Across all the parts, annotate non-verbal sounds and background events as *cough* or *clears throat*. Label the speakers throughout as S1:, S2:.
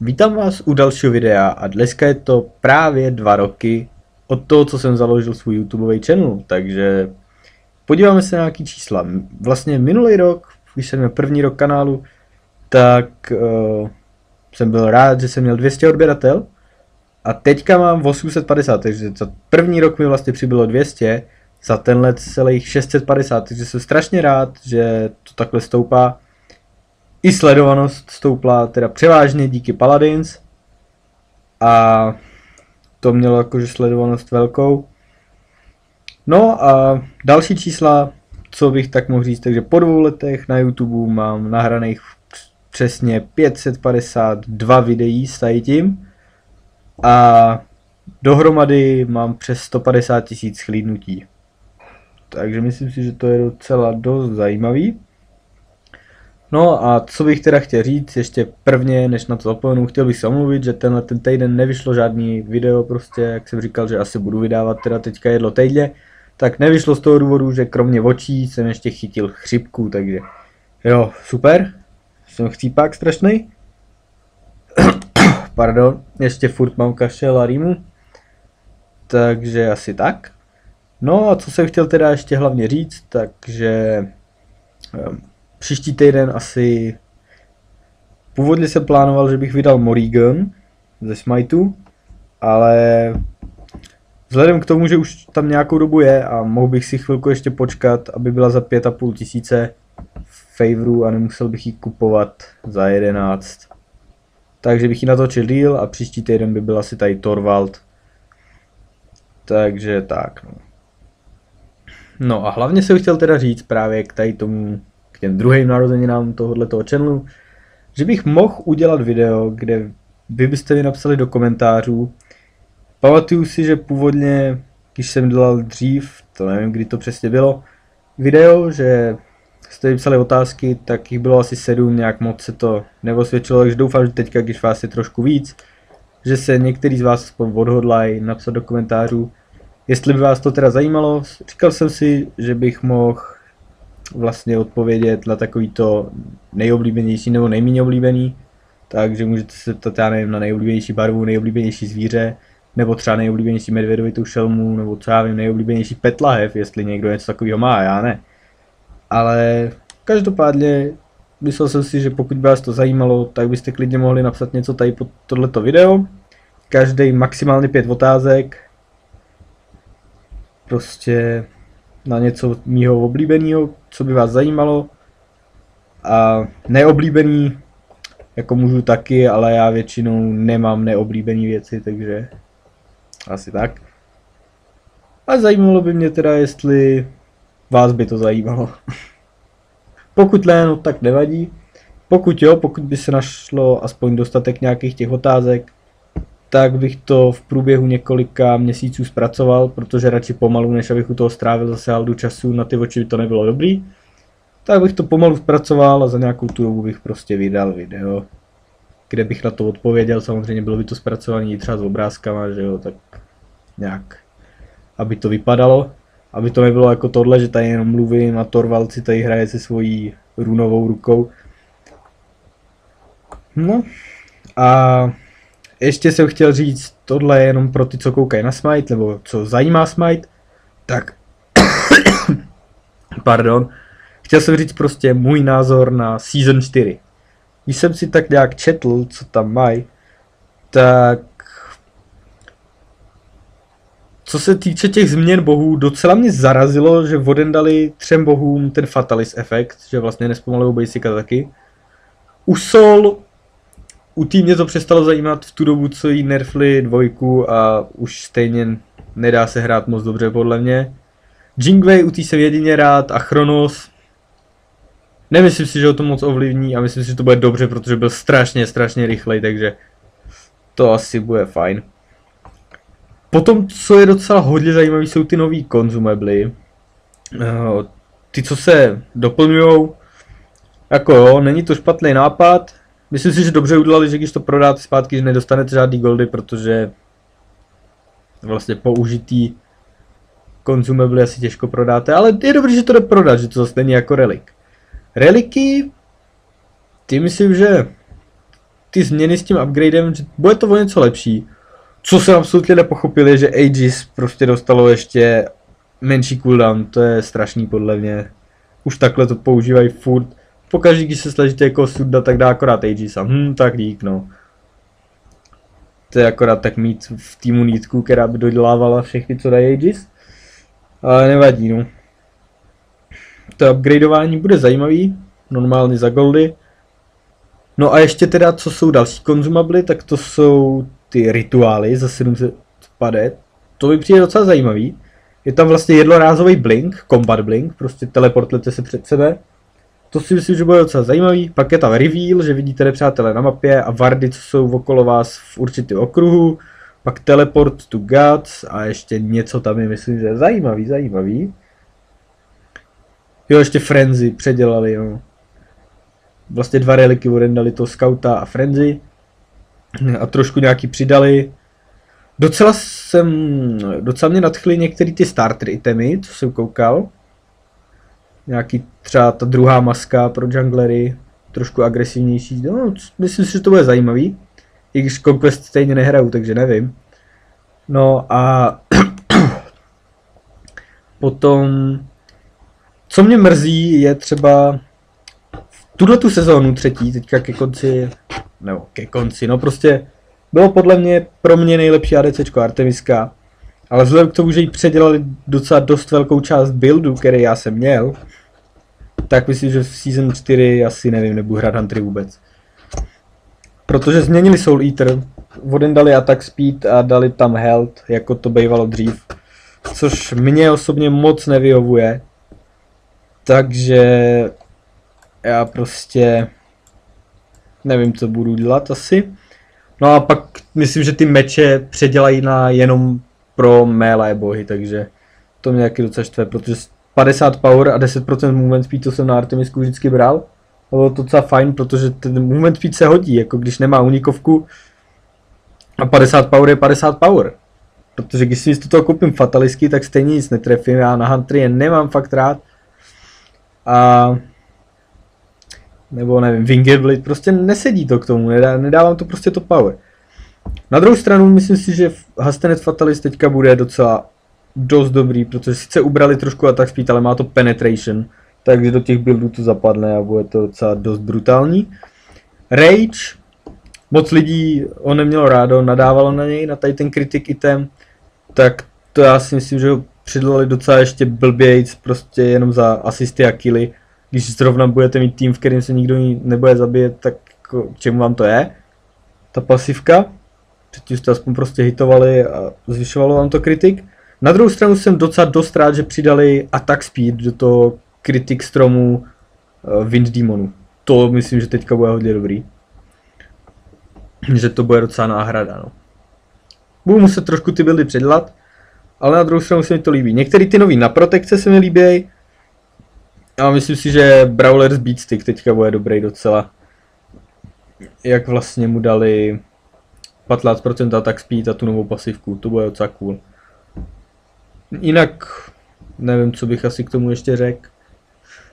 S1: Vítám vás u dalšího videa a dneska je to právě dva roky od toho, co jsem založil svůj YouTubeový channel, takže podíváme se na nějaký čísla. Vlastně minulý rok, když jsem měl první rok kanálu, tak uh, jsem byl rád, že jsem měl 200 odběratel a teďka mám 850, takže za první rok mi vlastně přibylo 200, za tenhle celých 650, takže jsem strašně rád, že to takhle stoupá i sledovanost stoupla teda převážně díky Paladins a to mělo jakože sledovanost velkou. No a další čísla, co bych tak mohl říct, takže po dvou letech na YouTube mám nahraných přesně 552 videí s tím a dohromady mám přes 150 tisíc chlídnutí. Takže myslím si, že to je docela dost zajímavý. No a co bych teda chtěl říct, ještě prvně, než na to zapomenu, chtěl bych se omluvit, že tenhle ten týden nevyšlo žádný video, prostě, jak jsem říkal, že asi budu vydávat teda teďka jedlo týdně, tak nevyšlo z toho důvodu, že kromě očí jsem ještě chytil chřipku, takže jo, super, jsem chcípák strašný. *coughs* Pardon, ještě furt mám kašel a rýmu, takže asi tak. No a co jsem chtěl teda ještě hlavně říct, takže ehm, příští týden asi... Původně jsem plánoval, že bych vydal Morrigan ze Smiteu, ale vzhledem k tomu, že už tam nějakou dobu je a mohl bych si chvilku ještě počkat, aby byla za 5,5 tisíce favorů a nemusel bych ji kupovat za 11. Takže bych ji natočil deal a příští týden by byl asi tady Torvald. Takže tak no. No a hlavně jsem chtěl teda říct právě k tady tomu k těm druhým narozeninám tohoto channelu, že bych mohl udělat video, kde vy byste mi napsali do komentářů. Pamatuju si, že původně, když jsem dělal dřív, to nevím, kdy to přesně bylo, video, že jste mi psali otázky, tak jich bylo asi sedm, nějak moc se to neosvědčilo, takže doufám, že teďka, když vás je trošku víc, že se některý z vás aspoň odhodlají napsat do komentářů, jestli by vás to teda zajímalo. Říkal jsem si, že bych mohl vlastně odpovědět na takový to nejoblíbenější nebo nejméně oblíbený, takže můžete se ptat, já nevím, na nejoblíbenější barvu, nejoblíbenější zvíře, nebo třeba nejoblíbenější medvědovitou šelmu, nebo třeba vím, nejoblíbenější petlahev, jestli někdo něco takového má, já ne. Ale každopádně myslel jsem si, že pokud by vás to zajímalo, tak byste klidně mohli napsat něco tady pod tohleto video. Každý maximálně pět otázek. Prostě na něco mýho oblíbeného, co by vás zajímalo. A neoblíbený, jako můžu taky, ale já většinou nemám neoblíbené věci, takže asi tak. A zajímalo by mě teda, jestli vás by to zajímalo. *laughs* Pokud ne, no tak nevadí. Pokud jo, pokud by se našlo aspoň dostatek nějakých těch otázek, tak bych to v průběhu několika měsíců zpracoval, protože radši pomalu, než abych u toho strávil zase haldu času, na ty oči by to nebylo dobrý. Tak bych to pomalu zpracoval a za nějakou tu dobu bych prostě vydal video, kde bych na to odpověděl, samozřejmě bylo by to zpracované třeba s obrázkama, že jo, tak nějak, aby to vypadalo, aby to nebylo jako tohle, že tady jenom mluvím a Torvald si tady hraje se svojí runovou rukou. No a ještě jsem chtěl říct, tohle je jenom pro ty, co koukají na Smite, nebo co zajímá Smite, tak *coughs* pardon, chtěl jsem říct prostě můj názor na Season 4. Když jsem si tak nějak četl, co tam mají, tak co se týče těch změn bohů, docela mě zarazilo, že odendali třem bohům ten Fatalis efekt, že vlastně nespomalují basic taky. U Sol u tým mě to přestalo zajímat v tu dobu, co jí nerfli dvojku a už stejně nedá se hrát moc dobře podle mě. Jingwei u tý jsem jedině rád a Chronos Nemyslím si, že ho to moc ovlivní a myslím si, že to bude dobře, protože byl strašně, strašně rychlej, takže to asi bude fajn. Potom, co je docela hodně zajímavé, jsou ty nový konzumebly. Eh, ty, co se doplňují, jako jo, není to špatný nápad, Myslím si, že dobře udělali, že když to prodáte zpátky, že nedostanete žádný goldy, protože vlastně použitý konzumebly asi těžko prodáte, ale je dobré, že to jde prodat, že to zase není jako relik. Reliky, ty myslím, že ty změny s tím upgradem, že bude to o něco lepší. Co jsem absolutně nepochopil je, že Aegis prostě dostalo ještě menší cooldown, to je strašný podle mě. Už takhle to používají furt. Pokaždé, když se snažíte jako suda, tak dá akorát Aegis a hm, tak dík, no. To je akorát tak mít v týmu nítku, která by dodělávala všechny, co dají Aegis. Ale nevadí, no. To upgradeování bude zajímavý, normálně za goldy. No a ještě teda, co jsou další konzumably, tak to jsou ty rituály za 700 pade. To by přijde docela zajímavý. Je tam vlastně jednorázový blink, combat blink, prostě teleportujete se před sebe. To si myslím, že bude docela zajímavý. Pak je tam reveal, že vidíte nepřátelé na mapě a vardy, co jsou okolo vás v určitém okruhu. Pak teleport to gods a ještě něco tam je, myslím, že je zajímavý, zajímavý. Jo, ještě Frenzy předělali, jo. Vlastně dva reliky odendali to Scouta a Frenzy. A trošku nějaký přidali. Docela jsem, docela mě nadchly některé ty starter itemy, co jsem koukal. Nějaký třeba ta druhá maska pro junglery, trošku agresivnější. No, myslím si, že to bude zajímavý. I když Conquest stejně nehraju, takže nevím. No a *clears throat* potom, co mě mrzí, je třeba tuhle tu sezónu třetí, teďka ke konci, nebo ke konci, no prostě bylo podle mě pro mě nejlepší ADC Artemiska, ale vzhledem k tomu, že jí předělali docela dost velkou část buildu, který já jsem měl, tak myslím, že v Season 4 asi nevím, nebudu hrát Huntery vůbec. Protože změnili Soul Eater, voden dali attack speed a dali tam health, jako to bývalo dřív. Což mě osobně moc nevyhovuje. Takže já prostě nevím, co budu dělat asi. No a pak myslím, že ty meče předělají na jenom pro melee bohy, takže to mě taky docela štve, protože 50 power a 10% movement speed, co jsem na Artemisku vždycky bral, bylo to docela fajn, protože ten movement speed se hodí, jako když nemá unikovku a 50 power je 50 power. Protože když si místo toho koupím fatalisky, tak stejně nic netrefím, já na Huntery je nemám fakt rád. A nebo nevím, Winged Blade, prostě nesedí to k tomu, nedá, nedávám to prostě to power. Na druhou stranu myslím si, že Hastenet Fatalis teďka bude docela dost dobrý, protože sice ubrali trošku attack speed, ale má to penetration, takže do těch buildů to zapadne a bude to docela dost brutální. Rage, moc lidí ho nemělo rádo, nadávalo na něj, na tady ten kritik item, tak to já si myslím, že ho přidali docela ještě blbějc, prostě jenom za asisty a killy když zrovna budete mít tým, v kterém se nikdo nebude zabíjet, tak jako, k čemu vám to je? Ta pasivka. Předtím jste aspoň prostě hitovali a zvyšovalo vám to kritik. Na druhou stranu jsem docela dost rád, že přidali attack speed do toho kritik stromu uh, Wind Demonu. To myslím, že teďka bude hodně dobrý. Že to bude docela náhrada, no. Budu muset trošku ty buildy předlat, ale na druhou stranu se mi to líbí. Některé ty nový na protekce se mi líbí, a myslím si, že Brawler's Beatstick teďka bude dobrý docela. Jak vlastně mu dali 15% attack speed a tu novou pasivku, to bude docela cool. Jinak nevím, co bych asi k tomu ještě řekl.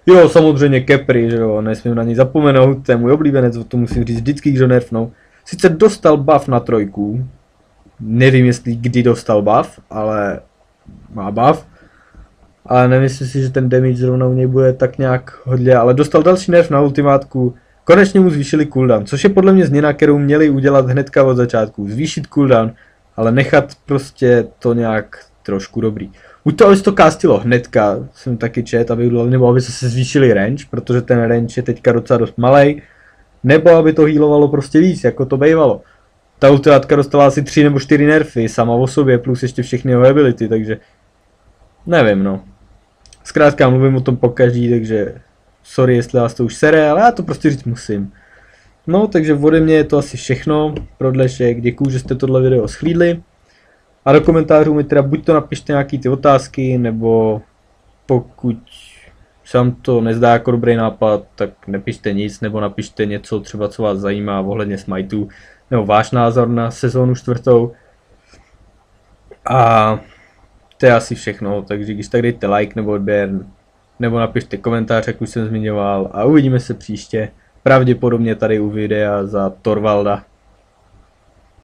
S1: Jo, samozřejmě Kepri, že jo, nesmím na ní zapomenout, to je můj oblíbenec, to musím říct vždycky, když ho nerfnou. Sice dostal buff na trojku, nevím jestli kdy dostal buff, ale má buff ale nemyslím si, že ten damage zrovna u něj bude tak nějak hodně, ale dostal další nerv na ultimátku, konečně mu zvýšili cooldown, což je podle mě změna, kterou měli udělat hnedka od začátku, zvýšit cooldown, ale nechat prostě to nějak trošku dobrý. Buď to, aby to castilo hnedka, jsem taky čet, aby, nebo aby se zvýšili range, protože ten range je teďka docela dost malý, nebo aby to healovalo prostě víc, jako to bývalo. Ta ultimátka dostala asi 3 nebo 4 nerfy sama o sobě, plus ještě všechny jeho ability, takže nevím no. Zkrátka mluvím o tom pokaždý, takže sorry, jestli vás to už sere, ale já to prostě říct musím. No, takže ode mě je to asi všechno pro dnešek. Děkuju, že jste tohle video schlídli. A do komentářů mi teda buď to napište nějaký ty otázky, nebo pokud se vám to nezdá jako dobrý nápad, tak nepište nic, nebo napište něco třeba, co vás zajímá ohledně Smiteu, nebo váš názor na sezónu čtvrtou. A to je asi všechno, takže když tak dejte like nebo odběr, nebo napište komentář, jak už jsem zmiňoval a uvidíme se příště. pravděpodobně tady u videa za Torvalda